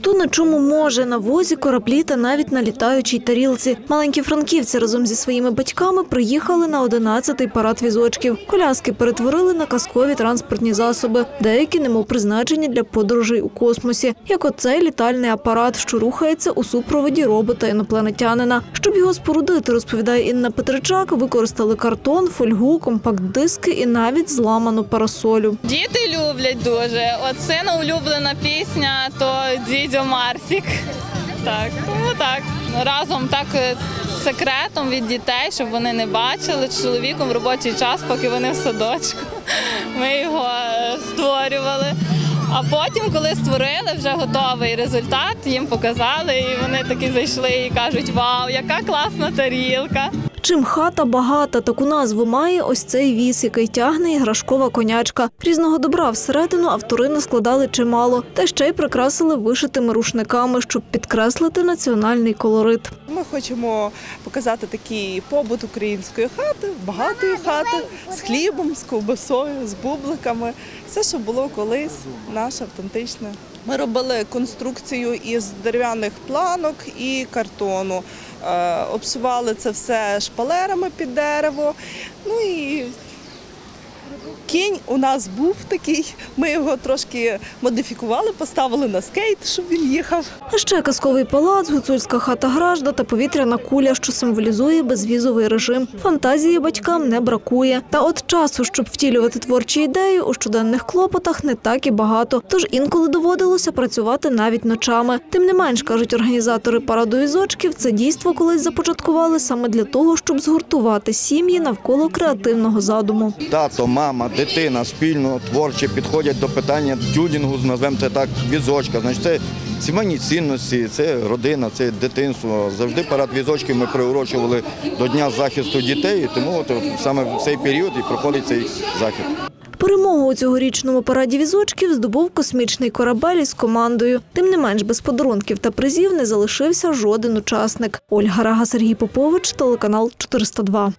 То на чому може на возі, кораблі та навіть на літаючій тарілці. Маленькі франківці разом зі своїми батьками приїхали на 11-й парад візочків. Коляски перетворили на казкові транспортні засоби, деякі немов призначені для подорожей у космосі, як оцей літальний апарат, що рухається у супроводі робота інопланетянина. Щоб його спорудити, розповідає Інна Петричак, використали картон, фольгу, компакт-диски і навіть зламану парасолю. Діти люблять дуже. От сина улюблена пісня, то дідьо Марсік. Так, тому так. Разом так е, з секретом від дітей, щоб вони не бачили з чоловіком в робочий час, поки вони в садочку. Ми його е, створювали. А потім, коли створили вже готовий результат, їм показали, і вони такі зайшли і кажуть: Вау, яка класна тарілка! Чим хата багата, таку назву має ось цей віз, який тягне іграшкова конячка. Різного добра всередину автори наскладали чимало, та ще й прикрасили вишитими рушниками, щоб підкреслити національний колорит. Ми хочемо показати такий побут української хати, багатої хати з хлібом, з ковбасою, з бубликами. Все, що було колись, наше автентичне. Ми робили конструкцію із дерев'яних планок і картону. Е, Обсували це все шпалерами під дерево. Ну і кінь у нас був такий. Ми його трошки модифікували, поставили на скейт, щоб він їхав. А ще казковий палац, гуцульська хата Гражда та повітряна куля, що символізує безвізовий режим. Фантазії батькам не бракує. Та от часу, щоб втілювати творчі ідеї, у щоденних клопотах не так і багато. Тож інколи доводилося працювати навіть ночами. Тим не менш, кажуть організатори параду візочків, це дійство колись започаткували саме для того, щоб згуртувати сім'ї навколо креативного задуму. тато, мама, дитина спільно творче підходять до питання тюнінгу, назвемо це так, візочка. Значить, це сімейні цінності, це родина, це дитинство. Завжди парад візочків ми приурочували до Дня захисту дітей, тому от саме в цей період і проходить цей захід. Перемогу у цьогорічному параді візочків здобув космічний корабель із командою. Тим не менш, без подарунків та призів не залишився жоден учасник. Ольга Рага, Сергій Попович, телеканал 402.